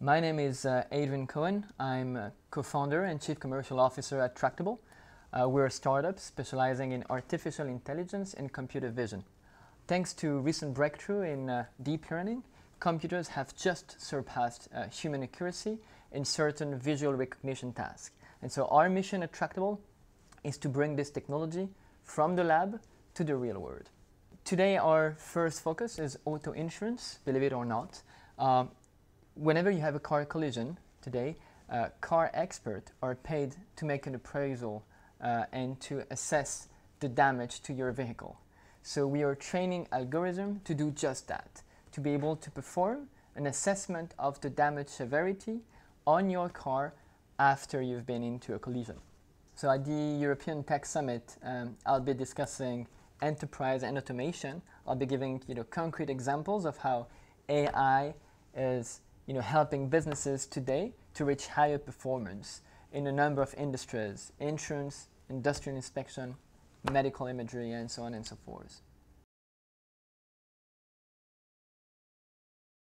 My name is uh, Adrien Cohen. I'm co-founder and chief commercial officer at Tractable. Uh, we're a startup specializing in artificial intelligence and computer vision. Thanks to recent breakthrough in uh, deep learning, computers have just surpassed uh, human accuracy in certain visual recognition tasks. And so our mission at Tractable is to bring this technology from the lab to the real world. Today our first focus is auto insurance, believe it or not. Um, whenever you have a car collision today, uh, car experts are paid to make an appraisal uh, and to assess the damage to your vehicle. So we are training algorithm to do just that, to be able to perform an assessment of the damage severity on your car after you've been into a collision. So at the European Tech Summit, um, I'll be discussing enterprise and automation. I'll be giving you know concrete examples of how AI is you know, helping businesses today to reach higher performance in a number of industries, insurance, industrial inspection, medical imagery, and so on and so forth.